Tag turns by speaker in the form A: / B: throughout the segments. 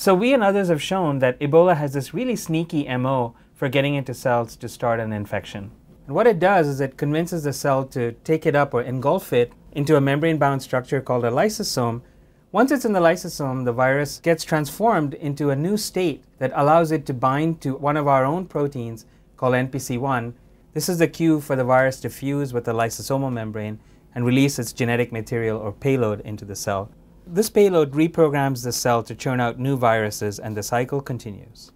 A: So we and others have shown that Ebola has this really sneaky MO for getting into cells to start an infection. And what it does is it convinces the cell to take it up or engulf it into a membrane-bound structure called a lysosome. Once it's in the lysosome, the virus gets transformed into a new state that allows it to bind to one of our own proteins called NPC1. This is the cue for the virus to fuse with the lysosomal membrane and release its genetic material or payload into the cell. This payload reprograms the cell to churn out new viruses and the cycle continues.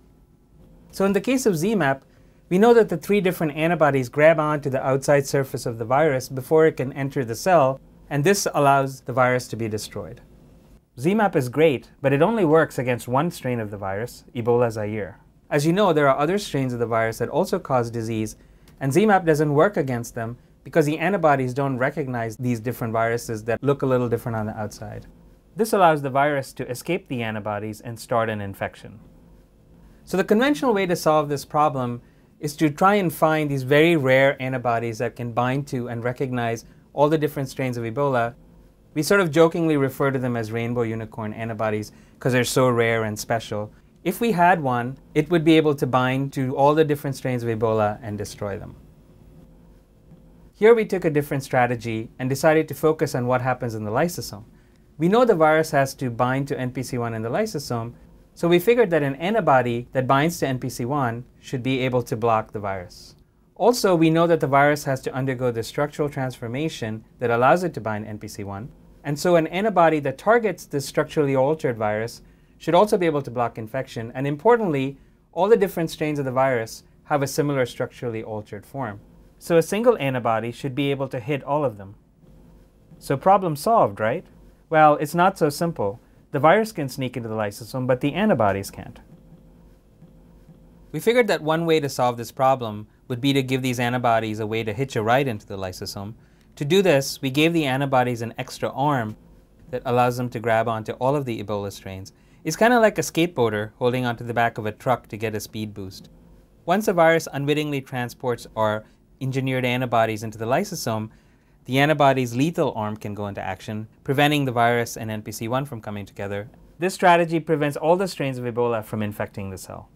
A: So in the case of ZMapp, we know that the three different antibodies grab onto the outside surface of the virus before it can enter the cell, and this allows the virus to be destroyed. ZMapp is great, but it only works against one strain of the virus, Ebola Zaire. As you know, there are other strains of the virus that also cause disease, and ZMapp doesn't work against them because the antibodies don't recognize these different viruses that look a little different on the outside. This allows the virus to escape the antibodies and start an infection. So the conventional way to solve this problem is to try and find these very rare antibodies that can bind to and recognize all the different strains of Ebola. We sort of jokingly refer to them as rainbow unicorn antibodies because they're so rare and special. If we had one, it would be able to bind to all the different strains of Ebola and destroy them. Here we took a different strategy and decided to focus on what happens in the lysosome. We know the virus has to bind to NPC1 in the lysosome, so we figured that an antibody that binds to NPC1 should be able to block the virus. Also, we know that the virus has to undergo the structural transformation that allows it to bind NPC1, and so an antibody that targets this structurally altered virus should also be able to block infection, and importantly, all the different strains of the virus have a similar structurally altered form. So a single antibody should be able to hit all of them. So problem solved, right? Well, it's not so simple. The virus can sneak into the lysosome, but the antibodies can't. We figured that one way to solve this problem would be to give these antibodies a way to hitch a ride into the lysosome. To do this, we gave the antibodies an extra arm that allows them to grab onto all of the Ebola strains. It's kind of like a skateboarder holding onto the back of a truck to get a speed boost. Once a virus unwittingly transports our engineered antibodies into the lysosome, the antibody's lethal arm can go into action, preventing the virus and NPC1 from coming together. This strategy prevents all the strains of Ebola from infecting the cell.